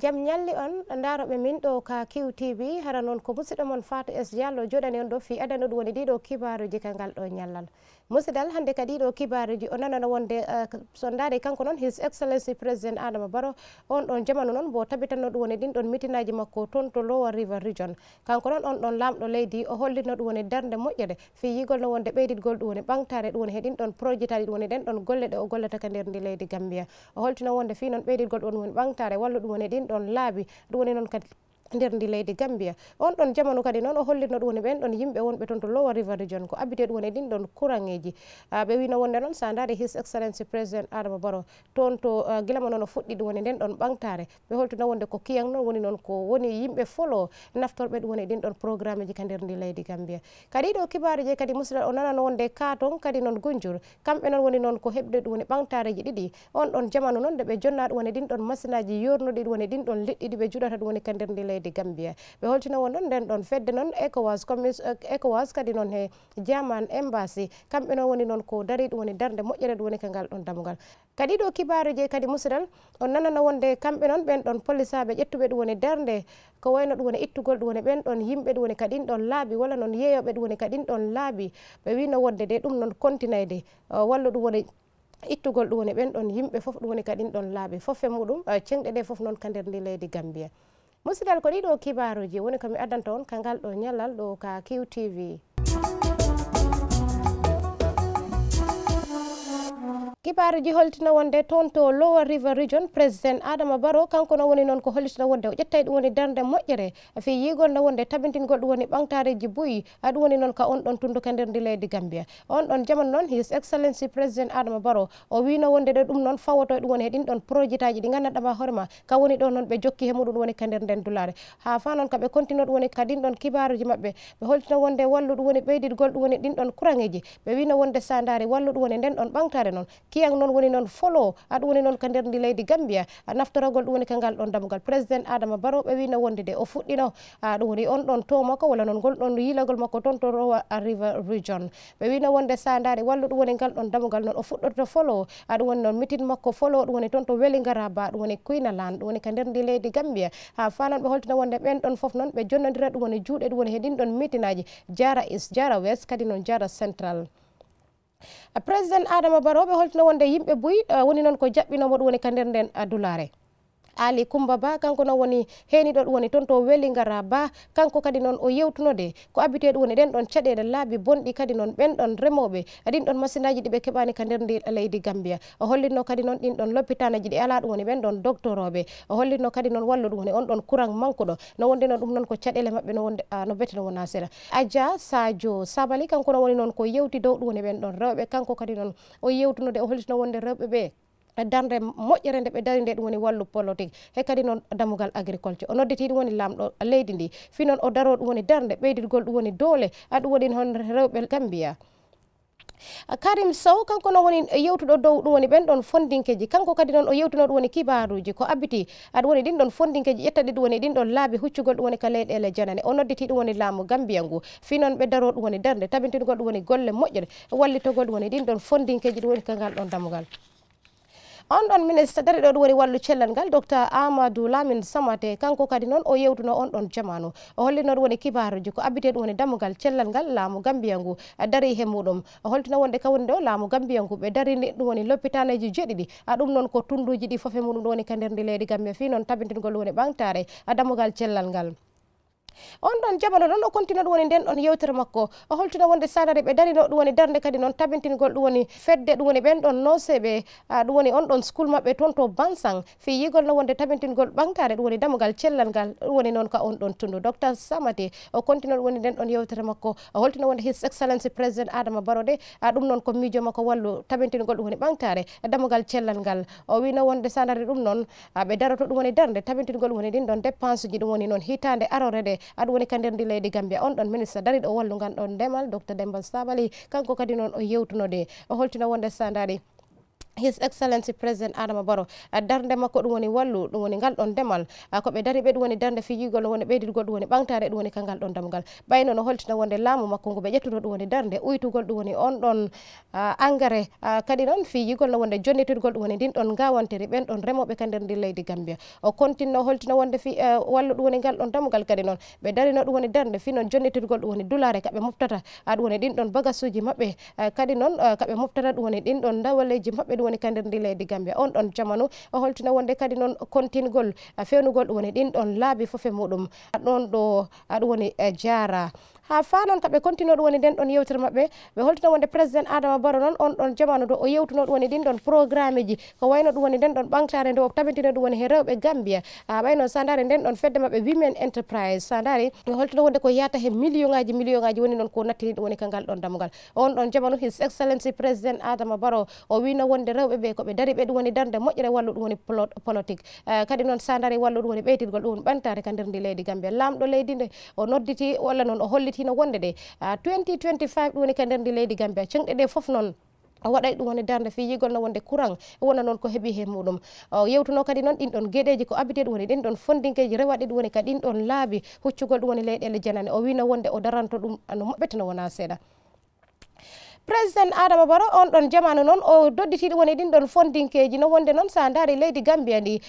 jam ñalli on daroɓe min ɗo ka kiw tv hara noon ko musidɗo moon fatou s diallo joɗani on ɗo fi adana ɗum woni ɗiɗo kibaruji ka ngal ɗo ñallal musidal hannde kadi ɗo kibaruji o nanano wonde eh, so ndaari kanko noon his excellency président adama baro on ɗon jamanu noon bo tabitanno ɗum woni ɗin ɗon mitinaji makko toon to lowa river region. Kanko noon on ɗon lamɗo leydi o hollitno ɗum woni darde moƴƴere. Fi yigol no wonde ɓeyditgol ɗum woni ɓantare ɗum woni heɗin ɗon projet taji ɗum woni ɗen ɗon golle ɗe o gollata ka nder ndi leydi gambia. O holtino wonde fi noon ɓeyditgol ɗum woni ɓantare walla ɗum woni ɗin ɗon laabi. Ɗum woni noon kadi nder ndi leydi gambia. On ɗon jamanu kadi noon o hollitno ɗum woni ɓen ɗon yimɓe wonɓe toon to lowa river region ko abide ɗum woni e ɗin ɗon courangeji ɓe wino wonde noon sa daade his excellency président adama baro toon to guilama noon o fuɗɗi ɗum woni nden ɗon ɓantare ɓe holtuno wonde ko kiyan noon woni noon ko woni yimɓe folo naftorɓe ɗum woni e ɗin ɗon programme ji ka nder ndi leydi gambia. Kadi ɗo kibari je kadi musidal o nanano wonde ka toon kadi noon gonjur kamɓe noon woni noon ko heɓde ɗum woni ɓantareji ɗiɗi. On ɗon jamanu noon nde ɓe jonna ɗum woni e ɗin ɗon machine aji yornuɗi ɗum woni ɗin ɗon liɗɗi ɗi ɓe juɗata ɗum woni ka nder ndi leydi leydi gambia ɓe holtino won ɗon nden ɗon fedde noon ecowas ecowas kadi noon he jaman embassy kamɓe noon woni noon ko dari ɗum woni darde moƴƴere ɗum woni ko ngal ɗon damugal kadi ɗo kibaruji kadi musidal on nanana wonde kamɓe noon ɓen ɗon polisaɓe ƴettuɓe ɗum woni darde ko wayno ɗum woni ittugol ɗum woni ɓen ɗon yimɓe ɗum woni kadin ɗon laabi walla noon yeeyoɓe ɗum woni kadin ɗon laabi ɓe wino wonde de ɗum noon continayde walla ɗum woni ittugol ɗum woni ɓen ɗon yimɓe foof ɗum woni kadin ɗon laabi fof e muɗum cengɗe ɗe foof noon ka nder ndi leydi gambia musidal ko ɗiɗo kibaruji woni komi addanta on kangal ɗo ñallal ɗo ka qtv kibaruji holtina wonde toon to lower river region président adama baro kanko no woni noon ko hollitina wonde. O ƴettay ɗum woni darde moƴƴere. Fi yigol no wonde tabintingol ɗum woni ɓamtareji boyi ɗum woni noon ka on ɗon tunduka nder ndi leydi gambia. On ɗon jamanu noon his excellency président adama baro o wino wonde ɗo ɗum noon fawoto ɗum woni heɗin ɗon projet taji ɗi gandanɗama hoorema ka woni ɗo noon ɓe jokki he muɗum ɗum woni ka nder nden dulare ha fa noon kaɓe continue ɗum woni kadin ɗon kibaruji mabɓe ɓe holtina wonde wallu ɗum woni ɓeyditgol ɗum woni ɗin ɗon courant ɓe wino wonde sa sandari wallu ɗum woni nden ɗon ɓamtare noon. kiyan noon woni noon folo aɗum woni noon ka nder ndi leydi gambia naftorogol ɗum woni ka ngal ɗon damgal président adama baroɓe wino wonde wondude o fuɗɗino ɗum woni on ɗon to makko walla noon ngol ɗon yilagol makko toon to rowa river region ɓe wino wonde sandare wallu ɗum woni ngal ɗon damgal noon o fuɗɗoto folo aɗum woni noon mitin makko folo ɗum woni toon to weligara ba ɗum woni kuinalan ɗum woni ka nder ndi leydi gambia ha fa noon ɓe holtino wonde ɓen ɗon foof noon ɓe jonnodira ɗum woni juuɗe ɗum woni heɗin ɗon mitinaji jara is jara west kadi noon jara central président adama baroɓe holtino wonde yimɓe boyi woni noon ko jaɓɓinomo ɗum woni ka nder nden dulare. ali coumba ba kanko noon woni heeniɗo ɗum woni toon to welligara ba kanko kadi noon o yewtunode ko abite ɗum woni ɗen ɗon caɗele laabi bonɗi kadi noon ɓen ɗon remoɓe ɗin ɗon machine aji ɗi ɓe keɓani ka nder ndi leydi gambia. O hollitno kadi noon ɗin ɗon loppitanaji ɗi ala ɗum woni ɓen ɗon doctoroɓe o hollitno kadi noon wallu ɗum woni on ɗon courant manqueɗo no wonde noon ɗum noon ko caɗele mabɓe no wonde no bete no wona ah, sera. Adja sadio sabali kanko no woni noon ko yewti dow ɗum woni ɓen ɗon rewɓe kanko kadi noon o yewtunode o hollitno wonde rewɓe ɓe darde moƴƴere nde ɓe dari nde ɗum woni wallu politique he kadi noon dammugal agriculture o nodditi ɗum woni lamɗo leydi ndi fi noon o daro ɗum woni darde ɓeyditgol ɗum woni doole aɗum woni hon rewɓe gambiya karim sow kanko noon woni yewtuɗo dow ɗum woni ɓen ɗon fondinkeji kanko kadi noon o yewtuno ɗum woni kibaruji ko abiti aɗa woni ɗin ɗon fondinkeji ƴettaɗi ɗum woni ɗin ɗon laabi huccugol ɗum woni ka leyɗele janane o nodditi ɗum woni laamu gambiya ngu fi noon ɓe daro ɗum woni darde tabintingol ɗum woni golle moƴƴere wallitogol ɗum woni ɗin ɗon fondinkeji ɗum woni ka ngal ɗon dammugal on ɗon ministre dari ɗo ɗum woni wallu cellal ngal docteur amadou lamin samate kanko kadi noon o yewtuno on ɗon jamanu o hollino ɗum woni kibaruji ko abite ɗum woni dammugal cellal ngal laamu gambiya ngu dari he muɗum holtino wonde kawoni ɗo laamu gambiya ngu ɓe darini ɗum woni lopitaneji jeeɗiɗi ɗum noon ko tunduji ɗi foof e muɗum ɗo woni ka nder ndi leydi gambiya fi noon tabintingol woni ɓamtare dammugal cellal ngal on ɗon jaɓano ɗon o continua ɗum woni nden ɗon yewtere makko o holtuna wonde salari ɓe darino ɗum woni darde kadi noon tabintingol ɗum woni fedde ɗum woni ɓen ɗon noseɓe ɗum woni on ɗon school maɓɓe toon to bansan fi yigol no wonde tabintingol ɓantare ɗum woni damugal cellal ngal ɗum woni noon ka on ɗon tundu docteur samate o continua ɗum woni nden ɗon yewtere makko o holtuna wonde his excellence président adama barode ɗum noon ko miijo makko wallu tabintingol ɗum woni ɓantare damugal cellal ngal o wino wonde salari ɗum noon ɓe daroto ɗum woni darde tabintingol ɗum woni ɗin ɗon dépense ji ɗum woni noon hitande arore nde aɗa woni ka nder ndi leydi gambia on ɗon ministre dariɗo wallugan ɗon ndemal docteur dembal sabali kanko kadi noon o yewtunode o holtino wonde sa sandaɗi his excellency président adama baro darde makko ɗum woni wallu ɗum woni ngal ɗon ndemal koɓe dari ɓe ɗum woni darde fijigol woni ɓeydirgol ɗum woni ɓangtare ɗum woni kangal ɗon damgal ɓayno no holtina wonde laamu makko ngu ɓe ƴettuno ɗum woni darde uytugol ɗum woni on ɗon engrais kadi noon fijigol no wonde jonnitirgol ɗum woni ndin ɗon gawantiri ɓen ɗon remoɓe ka nder ndi leydi gambia o continno holtina wonde fi wallu ɗum woni ngal ɗon damgal kadi noon ɓe darino ɗum woni darde fi noon jonnitirgol ɗum woni dulare kaɓe moftata ɗum woni ɗin ɗon bagasuji maɓɓe kadi noon kaɓe moftata ɗum woni ɗin ɗon dawaleji maɓɓe ɗum woni ka nder ndi leydi gambia. On ɗon jamanu o holtina wonde kadi noon kontingol fewnugol ɗum woni ɗin ɗon laabi fof e muɗum. Ɗon ɗo ɗum woni e jara ha fa noon continue ɗum woni nden ɗon yewtere maɓɓe. Ɓe holtino wonde président adama baro noon on ɗon jamanu do o yewtuno ɗum woni ɗin ɗon programme ji. Ko wayno ɗum woni nden ɗon ɓantare nde o tabitino ɗum woni he rewɓe gambia. Ha ɓay noon sa dari nden ɗon fedde maɓɓe women enterprise sa dari ɓe holtino wonde ko yata he million ngaji million ngaji woni noon ko nattini ɗum woni ka ngal ɗon damugal on ɗon jamanu his excellency président adama baro o wino wonde rewɓe ɓe koɓe dari ɓe ɗum woni darde moƴƴere wallu ɗum woni politique. Kadi noon sa wallu ɗum woni ɓeytirgol ɗum woni ɓantare ka nder ndi leydi gambia. Lamɗo leydi nde o nodditi walla noon o holliti hino wonde ɗe. 2025 ɗum woni ka nder ndi leydi gambia. Cengɗe ɗe foof noon waɗay ɗum woni darde fi yigol no wonde courant e wona noon ko heeɓi he muɗum. Yewtuno kadi noon ɗin ɗon gueɗeji ko abide ɗum woni ɗin ɗon fondinkeji rewaɗi ɗum woni ka ɗin ɗon laabi huccugol ɗum woni leyɗele janane. O wino wonde o daranto ɗum no moɓɓete no wona seeɗa. Président adama baro on ɗon jamanu noon o dodditiɗo woni ɗin ɗon fondinkeji no wonde noon sa daari leydi gambia ndi.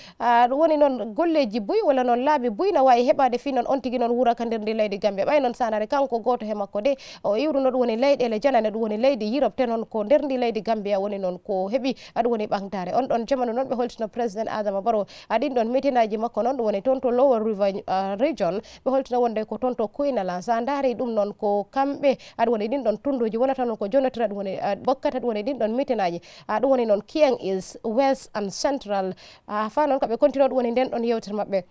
Woni noon golleji buy walla noon laabi buy no wawi heɓade fi noon on tigui noon wuura ka nder ndi leydi gambia. Ɓay noon sa daari kanko goto he makko de o iwruno ɗum woni leyɗele janane ɗum woni leydi europe te noon ko nder ndi leydi gambia woni noon ko heeɓi aɗum woni ɓangdare on ɗon jamanu noon ɓe holtino président adama baro aɗin ɗon mitinaji makko noon ɗum woni toon to lower river region ɓe holtino wonde ko toon to kuinalan sa daari ɗum noon ko kamɓe aɗum woni ɗin ɗon tunduji wonata noon ko notira ɗum woni bokkata ɗum woni ɗin ɗon mitinaji ɗum woni noon kieng is west and central. Ha fa noon koɓe continue ɗum woni nden ɗon yewtere maɓɓe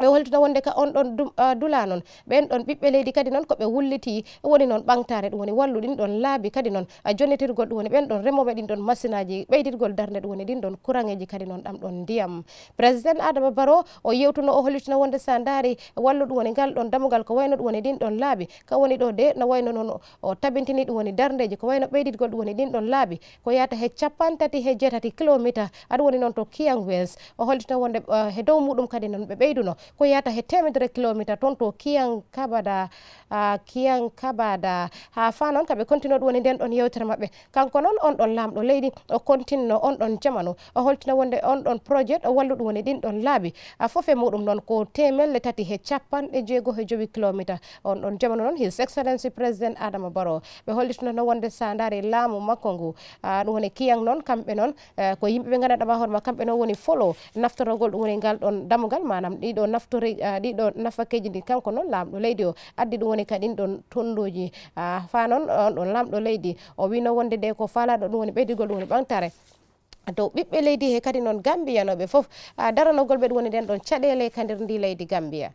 ɓe holtita wonde ka on ɗon dula noon ɓen ɗon ɓiɓɓe leydi kadi noon koɓe wulliti woni noon ɓamtare ɗum woni wallu ɗin ɗon laabi kadi noon jonnitirgol ɗum woni ɓen ɗon remoɓe ɗin ɗon machine aji ɓeydirgol darde ɗum woni ɗin ɗon kurangeji kadi noon ɗam ɗon ndiyam. Président adama baro o yewtuno o hollitino wonde sa daari wallu ɗum woni ngal ɗon damugal ko wayno ɗum woni ɗin ɗon laabi. Ka woni ɗo de no wayno noon o tabintini ɗum woni dardeji ko wayno ɓeydirgol ɗum woni ɗin ɗon laabi. Ko yata he capan tati he jeetati kilométre aɗa woni noon to kiyang wes o hollitino wonde he dow muɗum kadi noon ɓe ɓeyduno ko yata he temedere kilométre toon to kiyan kabada uh, kiyan kabada. Ha fa noon kaɓe continue ɗum woni nden ɗon yewtere maɓɓe. Kanko noon on ɗon lamɗo leydi o continno on ɗon jamanu. O holtina wonde on ɗon projet o wallu ɗum woni ɗin ɗon laabi. A fofe muɗum noon ko temelle tati he capanɗe jeego he jowi kilométre on ɗon jamanu non his excellency président adama baro ɓe hollitinono wonde sa daari laamu makko ngu. Ɗum woni kiyan noon kamɓe noon ko yimɓeɓe gandanɗama hoorema kamɓe noon woni folo naftorogol ɗum woni ngal ɗon damugal manam ɗiɗo naftori ɗiɗo nafakeji ndi kanko noon lamɗo leydi o. Addi ɗum woni kadi ɗon tondoji fa noon on ɗon lamɗo leydi. O wino wonde de ko falaɗo ɗum woni ɓeydigol ɗum woni ɓantare dow ɓiɓɓe leydi he kadi noon gambiyanoɓe foof daranogol ɓe ɗum woni nden ɗon caɗele ka nder ndi leydi gambiya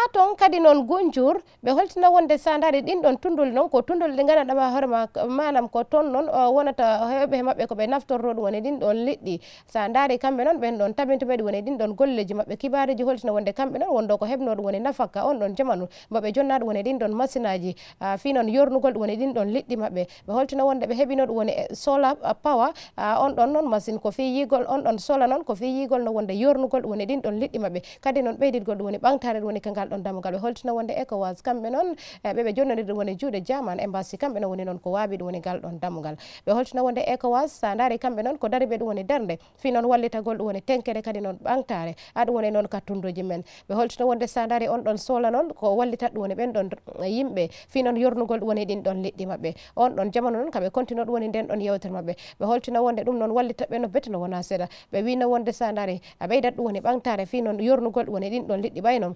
ha ton kadi noon gonjour ɓe holtina wonde sandare ɗin ɗon tundol noon ko tundol ɗe gandanɗama hoorema manam ko toon noon wonata hewɓe he mabɓe koɓe naftorto ɗum woni ɗin ɗon liɗɗi. Sa daari kamɓe noon ɓen ɗon tabintuɓe ɗum woni ɗin ɗon golleji mabɓe kibariji holtina wonde kamɓe noon wondo ko heɓno ɗum woni nafakka on ɗon jamanu maɓe jonna ɗum woni ɗin ɗon masineaji fi noon yornugol ɗum woni ɗin ɗon liɗɗi mabɓe ɓe holtina wonde ɓe heɓino ɗum woni e, solar power on ɗon noon machine ko fi yigol on ɗon sola noon ko fi yigol no wonde yornugol ɗum woni ɗin ɗon liɗɗi mabɓe kadi noon ɓeyditgol ɗum woni ɓamtare ɗum woni kangal ɗon damugal ɓe holtina wonde ecowas kamɓe noon ɓeɓe jonnodirɗum woni juuɗe jaman embassy kamɓe noon woni noon ko waawi ɗum woni ngal ɗon damugal ɓe holtina wonde ecowas sa daari kamɓe noon ko dari ɓe ɗum woni darde fi noon wallitagol ɗum woni tenkere kadi noon ɓantare aɗum woni noon kattundoji men ɓe holtina wonde sa daari on ɗon sohla noon ko wallitat ɗum woni ɓen ɗon yimɓe fi noon yornugol ɗum woni ɗin ɗon liɗɗi maɓɓe on ɗon jamanu noon kaɓe continue ɗum woni nden ɗon yewtere maɓɓe ɓe holtina wonde ɗum noon wallitat ɓe no bete no wona seeɗa ɓe wino wonde sa daari a ɓeydat ɗum woni ɓantare fi noon yornugol ɗum woni ɗin ɗon liɗɗi ɓay noon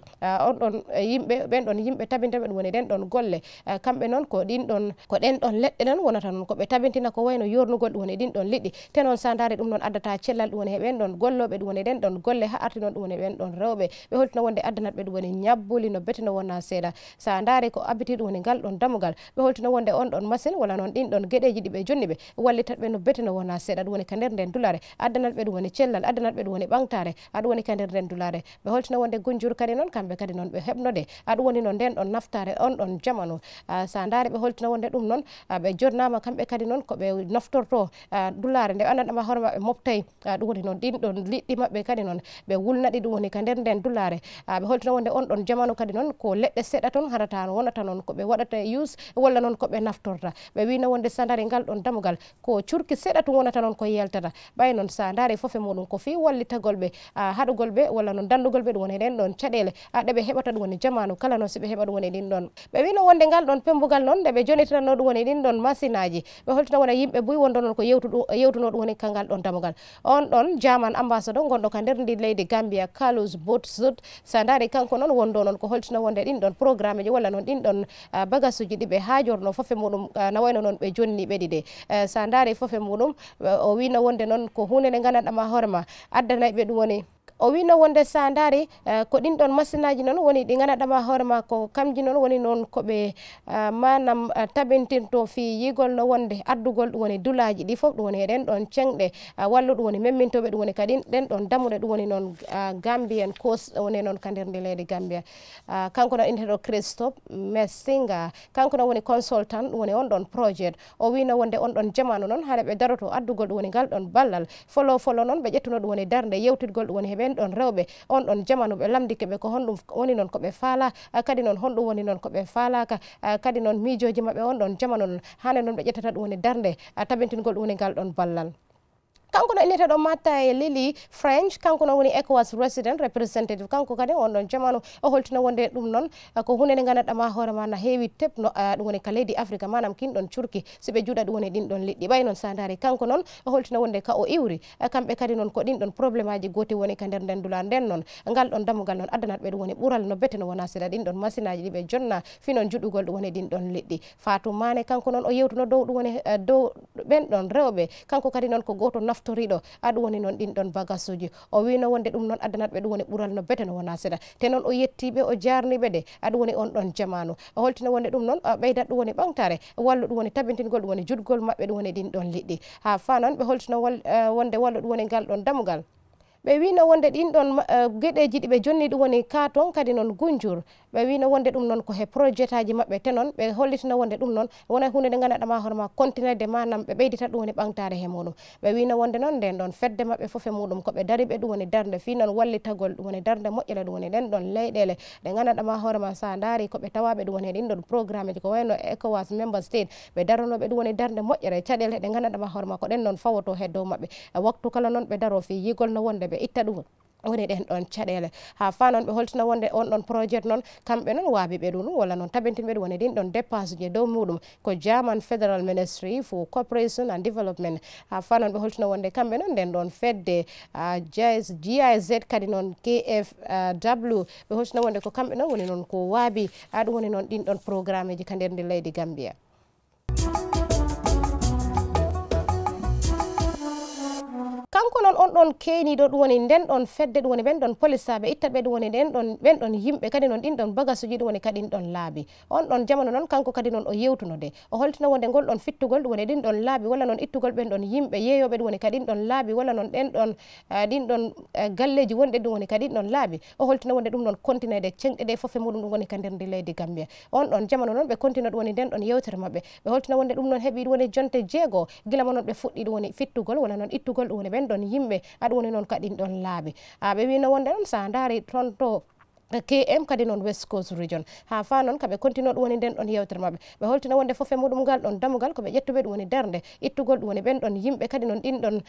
on ɗon yimɓe ɓen ɗon yimɓe tabintaɓe ɗum woni ɗen ɗon golle. Kamɓe noon ko ɗin ɗon ko ɗen ɗon leɗɗe noon wonata noon koɓe tabintina ko wayno yornugol ɗum woni ɗin ɗon liɗɗi. Te noon sa daari ɗum noon addata cellal ɗum woni he ɓen ɗon golloɓe ɗum woni ɗen ɗon golle ha arti noon ɗum woni ɓen ɗon rewɓe. Ɓe holtino wonde addanat ɓe ɗum woni ñabbuli no bete no wona seeɗa. Sa daari ko abiti ɗum woni ngal ɗon damugal ɓe holtino wonde on ɗon machine walla noon ɗin ɗon gueɗeji ɗi ɓe jonni ɓe. Wallitat ɓe no bete no wona seeɗa. Ɗum woni ka nder nden dulare. Addanat ɓe ɗum woni cellal addanat ɓe ɗum woni ɓamtare aɗum woni ka nder dulare. Ɓe holtino wonde gonjur kadi noon kamɓe kadi noon ɓe heɓnode. Aɗum woni no nden ɗon naftare on ɗon jamanu. Sa daari ɓe holtina wonde ɗum noon ɓe jotnama kamɓe kadi noon koɓe naftorto dulare nde andanɗama hoore maɓɓe moftayi ɗum woni noon ɗin ɗon liɗɗi maɓɓe kadi noon ɓe wulnaɗi ɗum woni ka nder nden dulare. Ɓe holtina wonde on ɗon jamanu kadi noon ko leɗɗe seeɗa toon haɗata wonata noon koɓe waɗata e use walla noon koɓe naftorta. Ɓe wino wonde sa daari ngal ɗon damugal. Ko curki seeɗa to wonata noon ko yeltata. Ɓay noon sa daari foof e muɗum ko fi wallitagol ɓe. Haɗugol ɓe walla noon dandugol ɓe ɗum woni ɗen ɗon caɗele. Ɗeɓe heɓa heɓata ɗum woni jamanu kala noon siɓe heɓa ɗum woni ɗin ɗon ɓe wino wonde ngal ɗon pembugal noon nde ɓe jonitanno ɗum woni ɗin ɗon machine aji ɓe holtina wona yimɓe buy wonɗo noon ko yewtuno ɗum woni kangal ɗon damugal on ɗon jaman ambassadeur gonɗo ka nder ndi leydi gambia carlos botsud sa daari kanko noon wondo noon ko holtina wonde ɗin ɗon programme ji walla noon ɗin ɗon bagasuji uji ɗi ɓe hajorno fofe muɗum na wayno noon ɓe jonni ɓe ɗi de sa daari foofe muɗum o wino wonde noon ko hunde nde gandanɗama hoorema addanayɓe ɗum woni o wino wonde sa daari ko ɗin ɗon machine aji noon woni ɗi gandaɗama hoorema ko kamji noon woni noon koɓe manam tabintinto fi yigol no wonde addugol ɗum woni dulaji ɗi foof ɗum woni eɗen ɗon cengɗe wallu ɗum woni memmintoɓe ɗum woni kadi ɗen ɗon damuɗe ɗum woni noon gambien cos woni noon ka nder nde leydi gambia kanko noon inteɗo christophe messinga kanko noon woni consultant ɗum woni on ɗon projet o wino wonde on ɗon jamanu noon haɗa ɓe daroto addugol ɗum woni ngal ɗon ballal folo folo noon ɓe ƴettuno ɗum woni darde yewtitgol ɗum woni heɓe ɓen ɗon rewɓe on ɗon jamanu ɓe lamdike ɓe ko honɗum woni noon koɓe faala kadi noon honɗum woni noon koɓe faalaka kadi noon miijoji maɓɓe on ɗon jamanu noon hande noon ɓe ƴettata ɗum woni darde tabintingol ɗum woni ngal ɗon ballal kanko no inneteɗo matta e lili french. Kanko no woni ecowas resident representative. Kanko kadi on ɗon jamanu o holtino wonde ɗum noon ko hunde nde gandanɗama hoorema na heewi tebno ɗum woni ka leydi afrique manam kinɗon curki soɓe juuɗa ɗum woni ɗin ɗon liɗɗi ɓay noon sa daari kanko noon o holtino wonde ka o iwri. Kamɓe kadi noon ko ɗin ɗon probléme aji goti woni ka nder nden dula nden noon ngal ɗon damugal noon addanat ɓe ɗum woni ɓuural no bete no wona seeɗa ɗin ɗon machine aji ɗiɓe jonna. Finon juɗugol ɗum woni ɗin ɗon liɗɗi fatou mane kanko noon o yewtuno dow ɗum woni dow ɓen ɗon rewɓe kanko kadi noon ko goto naftoriɗo. Aɗum woni noon ɗin ɗon bagasuji. O wino wonde ɗum noon addanatɓe ɗum woni ɓuural no bete no wona seeɗa. Te noon o yettiɓe o jarniɓe ɗe aɗum woni on ɗon jamanu. O holtina wonde ɗum noon ɓeydat ɗum woni ɓamtare. Wallu ɗum woni tabintingol ɗum woni jutgol maɓɓe ɗum woni ɗin ɗon liɗɗi. Ha fa noon ɓe holtino eh, wonde wallu ɗum woni ngal ɗon damugal ɓe wino wonde ɗin ɗon eh, gueɗeji ɗi ɓe jonni ɗum woni ka toon kadi noon gunjur. Ɓe wino wonde ɗum noon ko he projet aji maɓɓe te noon ɓe hollitino wonde ɗum noon wona hunde nde gandaɗama hoorema continede manam ɓe ɓeydita ɗum woni ɓamtare he muɗum. Ɓe wino wonde noon nden ɗon fedde maɓɓe foof e muɗum koɓe dariɓe ɗum woni darde fi noon wallitagol ɗum woni darde moƴƴere ɗum woni ɗen ɗon leyɗele. Ɗe gandaɗama hoorema sa daari koɓe tawaɓe ɗum woni e ɗin ɗon programme ji ko wayno ecowas member state. Ɓe daranoɓe ɗum woni darde moƴƴere caɗele ɗe gandaɗama hoorema ko ɗen noon fawoto he dow maɓɓe. Waktu kala noon ɓe daro fi yigol no wonde ɓe. Itta ɗum. Woni ɗen ɗon caɗele. Ha fa noon ɓe holtina wonde on ɗon projet noon kamɓe noon waabi ɓe ɗum walla noon tabintinɓe ɓeɗum woni ɗin ɗon dépense je dow muɗum. Ko german federal ministry for corporation and development. Ha fa noon ɓe holtina wonde kamɓe noon nden ɗon fedde giz kadi noon kfw ɓe holtina wonde ko kamɓe noon woni noon ko waabi ɗum woni noon ɗin ɗon programme ji ka nder leydi gambia kanko noon on ɗon keeniɗo ɗum woni nden ɗon fedde ɗum woni ɓen ɗon polisaɓe ittaɓe ɗum woni nden ɗon ɓen ɗon yimɓe kadi noon ɗin ɗon bagasuji ɗum woni kadi ɗon laabi. On ɗon jamanu noon kanko kadi noon o yewtuno de o holtino wonde ngol ɗon fittugol ɗum woni ɗin ɗon laabi walla noon ittugol ɓen ɗon yimɓe yeeyoɓe ɗum woni kadi ɗon laabi walla noon ɗen ɗon ɗin ɗon galleji wonɗe ɗum woni kadi ɗon laabi. O holtino wonde ɗum ɗon continede cengɗe ɗe foof e muɗum ɗum woni ka nder ndi leydi gambia. On ɗon jamanu noon ɓe continue ɗum woni nden ɗon yewtere maɓɓe. Ɓe holtino wonde ɗum noon heeɓi ɗum woni jonte jeego. Gila ma noon ɓe fuɗɗi ɗum woni fittugol walla noon ittugol ɗum woni ɓen ɗon yimɓe aɗa woni noon kadin ɗon laaɓe aɓe wino wonde noon sa daari ton to km kadi noon west coast region. Ha fa noon kaɓe continue ɗum woni nden ɗon yewtere mabɓe ɓe holtina wonde foof e muɗum ngal ɗon damugal koɓe ƴettuɓe ɗum woni darde ittugol ɗum woni ɓen ɗon yimɓe kadi noon ɗin ɗon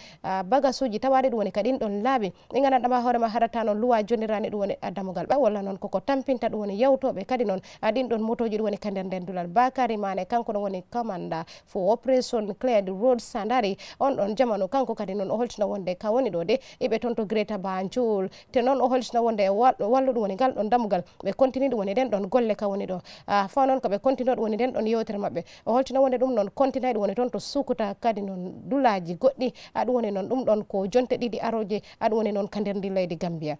bagage uji tawaɗe ɗum woni kadi ɗon laaɓi ɗi gandanɗama hoorema haɗata noon luwa jondirani ɗum woni damugal ɓa. Walla noon koko tampinta ɗum woni yewtoɓe kadi noon ɗin ɗon motoji ɗum woni ka nder nden dulal bakary mane. Kanko no woni commanda fo opération cled road sandari. On ɗon jamanu kanko kadi noon o holtina wonde ka woni ɗo de. Iɓe toon to greta banjul. Te noon o holtina wonde wallu ɗum woni ngal ɗon dammugal ɓe continue ɗum woni nden ɗon golle ka woni ɗo. Fa noon koɓe continue ɗum woni nden ɗon yewtere maɓɓe. O holtina wonde ɗum noon continue ɗum woni toon to sukuta kadi noon dulaji goɗɗi aɗum woni noon ɗum ɗon ko jonte ɗiɗi aroje aɗum woni noon ka nder ndi leydi gambia.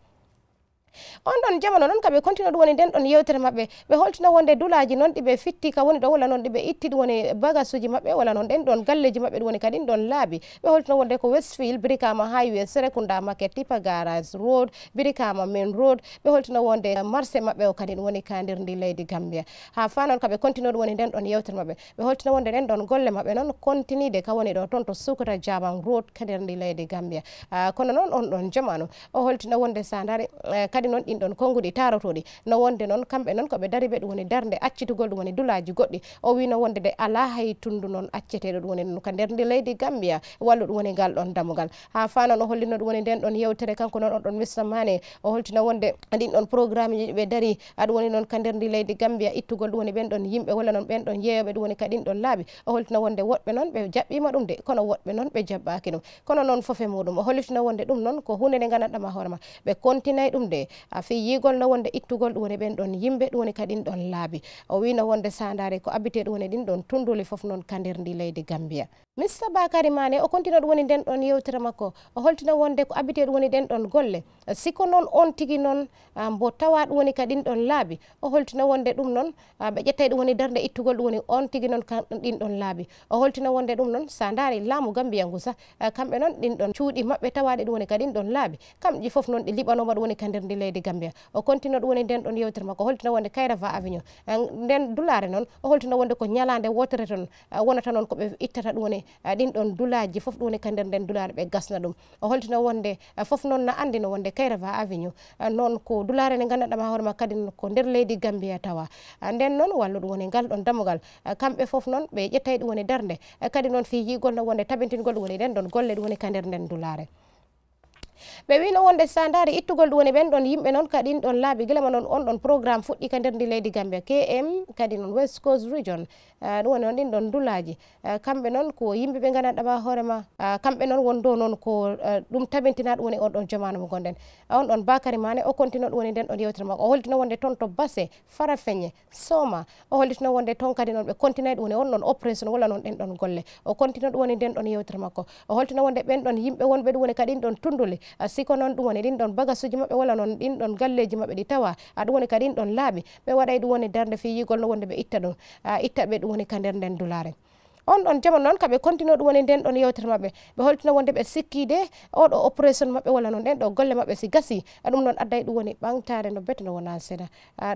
On ɗon jamano noon kaɓe continue ɗum woni nden ɗon yewtere maɓɓe. Ɓe holtino wonde dulaji noon ɗiɓe fitti ka woni ɗo walla noon ɗiɓe itti ɗum woni bagasuji maɓɓe walla noon ɗen ɗon galleji maɓɓe ɗum woni kadi ɗon laabi. Ɓe holtino wonde ko westfield birikama highway serekunda market tipa garage road birikama main road. Ɓe holtino wonde marché maɓɓe o kadi ɗum woni kandir ndi leydi gambia. Ha fa noon kaɓe continue ɗum woni nden ɗon yewtere maɓɓe. Ɓe holtino wonde ɗen ɗon golle maɓɓe noon continide ka woni ɗo toon to sukata jaman road kadir ndi leydi gambia. Kono noon on ɗon jamanu. O holtino wonde sandare kadi noon ɗin ɗon konnguɗi tarotoɗi no wonde noon kamɓe noon koɓe dari ɓe ɗum woni darde accitugol ɗum woni dulaji goɗɗi. O wino wonde de ala hay tundu noon acceteɗo ɗum woni noon ka nder ndi leydi gambia wallu ɗum woni ngal ɗon damugal. Ha fa noon o hollino ɗum woni nden ɗon yewtere kanko noon oɗon ɗon mista o holtino wonde ɗin ɗon programme ji ɓe dari aɗum woni noon ka nder ndi leydi gambia ittugol ɗum woni ɓen ɗon yimɓe walla noon ɓen ɗon yeeyoɓe ɗum woni ka ɗin ɗon laaɓi o holtino wonde woɗɓe noon ɓe jaɓɓima ɗum de kono woɗɓe noon ɓe jaɓɓaki ɗum. Kono noon foofe muɗum o hollitino wonde ɗum noon ko hunde nde gandanɗama hoorema ɓe continay ɗum de a fi yigol no wonde ittugol ɗum woni ɓen ɗon yimɓe ɗum woni kadin ɗon laabi. O wino wonde sandare ko abbite ɗum woni ɗin ɗon tunduli foof noon ka nder ndi leydi gambia. mista bakary mane o continua ɗum woni nden ɗon yewtere makko. O holtino wonde ko abite ɗum woni ɗen ɗon golle. Siko noon on tigui noon mbo tawa ɗum woni kadi ɗin ɗon laabi. O holtino wonde ɗum noon ɓe ƴettay ɗum woni darde ittugol ɗum woni on tigui noon ɗin ɗon laabi. O holtino wonde ɗum noon sa daari laamu gambiya ngu sa kamɓe noon ɗin ɗon cuuɗi maɓɓe tawaɗe ɗum woni kadi ɗin ɗon laabi. Kamɓe foof noon ɗi liɓanoma ɗum woni ka nder ndi leydi gambiya o continua ɗum woni nden ɗon yewtere makko. O holtino wonde kayra va avignon nden dulare noon o holtino wonde ko ñalade wotere toon wonata noon koɓe ittata ɗum woni Eh, ɗin ɗon dulaji foof ɗum woni ka nder nden dulare ɓe gasna ɗum. O holtino wonde eh, foof noon na andi no wonde kayrava avenue. Eh, noon ko dulare nde gandanɗama hoorema kadi ko nder leydi gambia tawa. Nden noon walla ɗum woni ngal ɗon dammugal kamɓe foof noon ɓe ƴettay ɗum woni darde kadi noon fi yigol no wonde tabintingol ɗum woni ɗen ɗon golle ɗum woni ka nder nden dulare. ɓe wino wonde sa daari ittugol ɗum woni ɓen ɗon yimɓe noon kadin ɗon laaɓi gila ma noon on ɗon programme fuɗɗi ka nder ndi leydi gambia km kadi noon west coast region. Eh, ɗum woni noon ɗin ɗon dulaji eh, kamɓe noon ko yimɓe ɓe gandanɗama hoorema eh, kamɓe noon won dow noon ko ɗum tabintina ɗum woni on ɗon jamanu mo gonɗen on ɗon bakary mane o continue ɗum woni nden ɗon yewtere makko o hollitino wonde toon to basse fara feñe soma o hollitino wonde toon kadi noon ɓe continue ɗum woni on ɗon oppression walla noon ɗen ɗon golle. O continue ɗum woni nden ɗon yewtere makko o holtino wonde ɓen ɗon yimɓe wonɓe ɗum woni kadi ɗon tundule siko noon ɗum woni ɗin ɗon bagasuji maɓɓe walla noon ɗin ɗon galleji maɓɓe ɗi tawa. Ɗum woni kadi ɗin ɗon laaɓi. Ɓe waɗay ɗum woni darde fi yigol no wonde ɓe itta ɗum. Itta ɓe ɗum woni ka nder nden dulare. on ɗon jaman noon kaɓe continue ɗum woni nden ɗon yewtere maɓɓe. Ɓe holtino wonde ɓe sikkide oɗo opération maɓɓe walla noon ɗen ɗo golle maɓɓe si gasi. Ɗum noon addayi ɗum woni ɓantare no bete no wona seeɗa.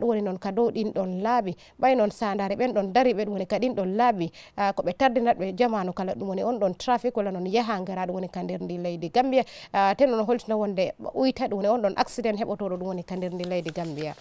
Ɗum woni noon ka dow ɗin ɗon laaɓi ɓay noon sandare ɓen ɗon dari ɓe ɗum woni ka ɗin ɗon laaɓi koɓe tardinatɓe jamanu kala ɗum woni on ɗon trafic walla noon yaha gara ɗum woni ka nder ndi leydi gambia. Te noon holtino wonde uyta ɗum woni on ɗon accident heɓotoɗo ɗum woni ka nder ndi leydi gambia.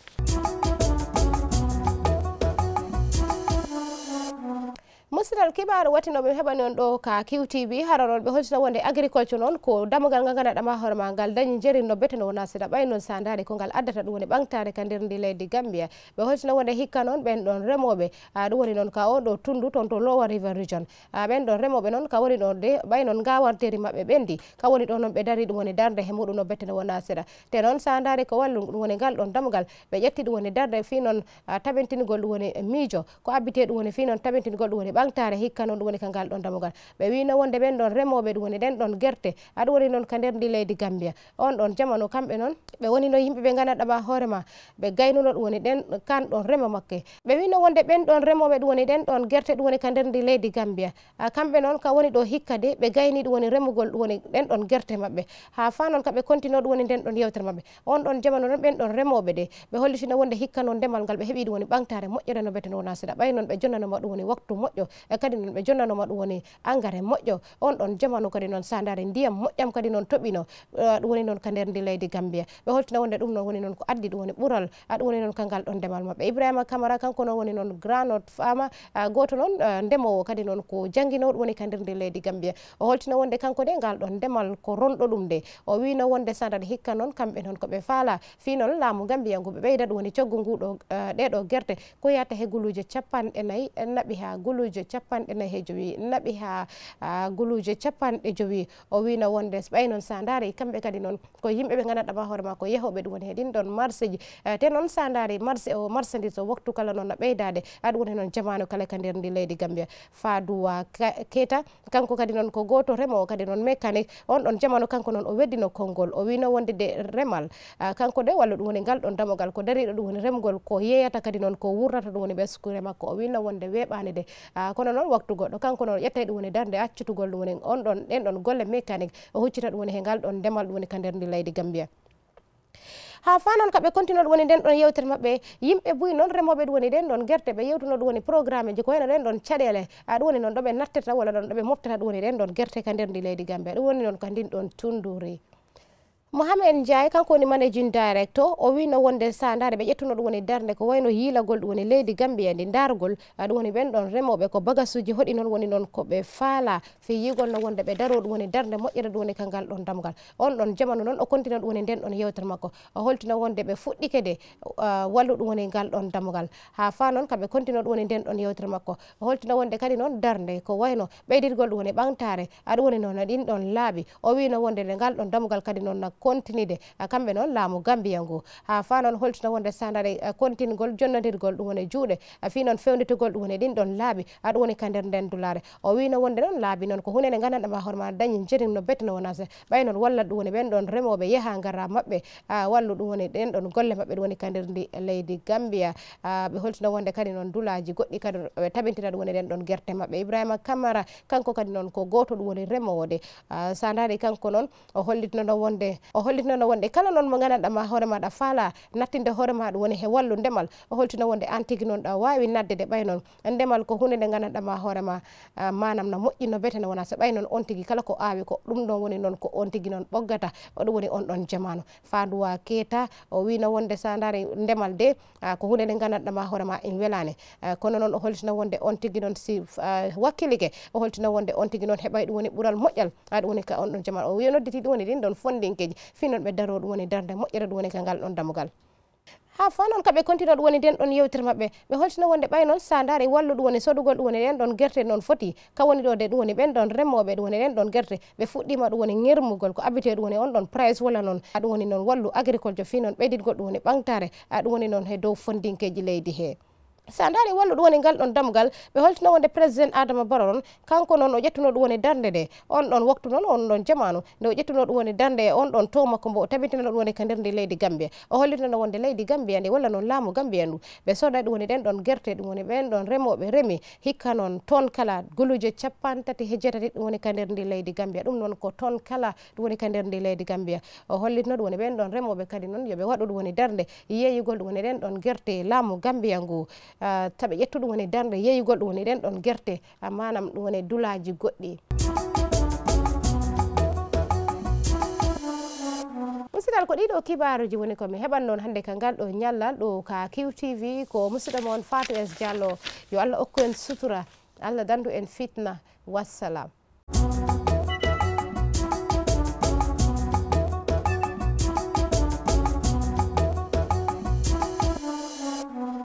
musidal kibaru watinoɓe heɓani on ɗo ka qtv haranon ɓe hollitino wonde agriculture noon ko damogal ngal gandaɗama hoore ma ngal dañi jerin no bete no wona seeɗa ɓay noon sandade ko ngal addata ɗum woni ɓantare ka nder ndi leydi gambia. Ɓe hollitino wonde hikka noon ɓen ɗon remoɓe. Ɗum woni noon ka on ɗo tundu toon to lowa river region. Ɓen ɗon remoɓe noon ka woni ɗon de ɓay noon gawanteri mabɓe ɓendi. Ka woni ɗo noon ɓe dari ɗum woni darde he muɗum no bete no wona seeɗa te noon sandade ko wallu ɗum woni ngal ɗon damogal ɓe ƴetti ɗum woni darde fi noon tabintinigol ɗum woni miijo. Ko abbite ɗum woni fi noon tabintinigol ɗum woni ɓang ɓamtare hikka noon ɗum woni ka ngal ɗon damugal ɓe wino wonde ɓen ɗon remoɓe ɗum woni ɗen ɗon guerte aɗum woni noon ka nder ndi leydi gambia on ɗon jamanu kamɓe noon ɓe woni no yimɓe ɓe gandaɗaɓa hoorema ɓe gaynuno ɗum woni ɗen kan ɗon remo makke ɓe wino wonde ɓen ɗon remoɓe ɗum woni ɗen ɗon guerte ɗum woni ka nder ndi leydi gambia kamɓe noon ka woni ɗo hikka de ɓe gayni ɗum woni remugol ɗum woni ɗen ɗon guerte maɓɓe ha fa noon kaɓe continue ɗum woni nden ɗon yewtere maɓɓe on ɗon jamanu noon ɓen ɗon remoɓe ɗe ɓe hollitino wonde hikka noon ndemal ngal ɓe heeɓi ɗum woni ɓamtare moƴƴere no mbete no wona seeɗa ɓay noon ɓe jonnanoma ɗum woni waktu moƴƴo e kadi noon ɓe jonnanoma ɗum woni engrais moƴƴo. On ɗon jamanu kadi noon sandare ndiyam moƴƴam kadi noon toɓino. Ɗum woni noon ka nder ndi leydi gambia. Ɓe holtina wonde ɗum noon woni noon ko addi ɗum woni ɓuural ɗum woni noon kangal ɗon ndemal maɓɓe. Ibrahima camara kanko noon woni noon granot fama. Goto noon e ndemowo kadi noon ko jangguinowo ɗum woni ka nder ndi leydi gambia. O holtina wonde kanko de ngal ɗon ndemal ko ronɗo ɗum de. O wino wonde sandare hikka noon kamɓe noon koɓe faala. Fi noon laamu gambia ngu ɓe ɓeyda ɗum woni coggu nguɗo e ɗeɗo guerte ko yata he guluje capanɗe nayyi e naɓi ha guluje capanɗe nayi e joyi naɓi ha guluje capanɗe joyi o wino wonde ɓay noon sa daari kamɓe kadi noon ko yimɓe ɓe gandaɗama hoore ma ko yehoɓe ɗum woni he ɗin ɗon marché ji. Eh, te noon sa daari marché o marché ndi to waktu kala noon no ɓeydade aɗa woni noon jamanu kala ka nder ndi leydi gambia. Faduwa keta kanko kadi noon ko goto remowo kadi noon mécanique on ɗon jamanu kanko noon o weddino konngol o wino wonde de remal. Eh, kanko de walla ɗum woni ngal ɗon damogal ko dariɗo ɗum woni remgol ko yeeyata kadi noon ko wurnata ɗum woni ɓeskure makko o wino wonde weɓani de kono noon waktu goɗɗo kanko noon ƴettay ɗum woni darde accutugol ɗum woni on ɗon ɗen ɗon golle mécanique o huccita ɗum woni he ngal ɗon ndemal ɗum woni ka nder ndi leydi gambia. Ha fa noon kaɓe continue ɗum woni nden ɗon yewtere maɓɓe yimɓe buyi noon remoɓe ɗum woni nden ɗon guerte ɓe yewtuno ɗum woni programme ji ko wayno ɗen ɗon caɗele a ɗum woni noon ɗoɓe nattirta walla ɗon ɗoɓe moftata ɗum woni ɗen ɗon guerte ka nder ndi leydi gambia ɗum woni noon ka ndin ɗon tunduri. Mohamed ndiaye kanko woni managing director o wino wonde sa dare ɓe ƴettuno ɗum woni darde ko wayno yiilagol ɗum woni leydi gambia ndi dargol ɗum woni ɓen ɗon remoɓe ko bagasuji hoɗi noon woni noon koɓe faala fi yigol no wonde ɓe daro ɗum woni darde moƴƴere ɗum woni kangal ɗon damgal on ɗon jamanu noon o kontina ɗum woni nden ɗon yewtere makko o holtino wonde ɓe fuɗɗi de wallu ɗum woni ngal ɗon damgal ha fa noon kamɓe kontino ɗum woni nden ɗon yewtere makko o holtino wonde kadi noon darde ko wayno ɓeydirgol ɗum woni ɓantare aɗum woni noon ɗin ɗon laaɓi o wino wonde nde ngal ɗon damgal kadi noon continide ah, kamɓe noon laamu gambiya ngu ha fa noon holtuna wonde sandare ah, contingol jonnodirgol ɗum woni juuɗe. Ah, fi noon fewditugol ɗum woni ɗin ɗon laaɓi aɗum woni ka nder nden dulare o wino wonde noon laaɓi noon ko hunde nde gandanɗama hoore ma dañi jerin no bettino wonase ɓay noon walla ɗum woni ɓen ɗon remoɓe yaaha gara mabɓe wallu ɗum woni ɗen ɗon golle mabɓe ɗum woni ka nder ndi leydi gambia. Ɓe holtino wonde kadi noon dulaji goɗɗi kadi ɓe taɓintira ɗum woni ɗen ɗon guerte mabɓe ibrahima camara kanko kadi noon ko goto ɗum woni remowode sa daari kanko noon o hollitino wonde o hollitno noon wonde. Kala noon mo gandanɗama hoore maɗa faala nattinde hoore ma ɗum woni he wallu ndemal. O holtino wonde an tigui noon ɗa wawi nadde de ɓay noon ndemal ko hunde nde gandanɗama hoorema manam no moƴƴi no no wona so ɓay noon on tigui kala ko awi ko ɗum ɗon woni noon ko on tigui noon ɓoggata oɗum woni on ɗon jamanu. Fanduwa keta o wino wonde sa daari ndemal de ko hunde nde gandanɗama hoorema en welani. Kono noon o holtino wonde on tigui noon si wakkilike o holtino wonde on tigui noon heɓay ɗum woni ɓuural moƴƴal. Ɗum woni ka on ɗon jamanu. O wi nodditi ɗum woni ɗin ɗon fondinkeji fi noon ɓe daro ɗum woni darde moƴƴere ɗum woni ka ngal ɗon dammugal ha fa noon kaɓe continue ɗum woni nden ɗon yewtere maɓɓe ɓe holtino wonde ɓay noon sa sadare wallu ɗum woni sodugol ɗum woni ɗen ɗon guerte noon foti ka woni ɗo de ɗum woni ɓen ɗon remoɓe ɗum woni ɗen ɗon guerte ɓe fuɗɗima ɗum woni germugol ko abite ɗum woni on ɗon price walla noon ɗum woni noon wallu agriculture fi noon ɓeyditgol ɗum woni ɓangtare ɗum woni noon he dow fondinkeji leydi he sa ndaari wallu ɗum woni ngal ɗon damgal ɓe holtino wonde président adama baro noon kanko noon o ƴettuno ɗum woni darde nde on ɗon waktu noon on ɗon jamanu nde o ƴettuno ɗum woni darde e on ɗon to makko mbo o tabitino ɗum woni ka nder ndi leydi gambia. O hollitnono wonde leydi gambia ndi walla noon laamu gambia ndu. Ɓe soda ɗum woni ɗen ɗon guerte ɗum woni ɓen ɗon remoɓe remi hikka noon toon kala guluje capantati he jeetati ɗum woni ka nder ndi leydi gambia. Ɗum noon ko toon kala ɗum woni ka nder ndi leydi gambia. O hollitno ɗum woni ɓen ɗon remoɓe kadi noon yooɓe waɗu ɗum woni darde yeeyugol ɗum woni ɗen ɗon guerte laamu gambia ngu Ah, taɓe ƴettu ɗum woni darde yeeyugol ɗum woni ɗen ɗon guerte manam ɗum woni dulaji goɗɗi. Musidal ko ɗiɗo kibaruji woni komi heɓan noon hannde ka ngal ɗo ñallal ɗo ka qtv ko musidɗo moon fatou s diallo. Yo allah okku en sutura allah dandu en fitna. Wassalam.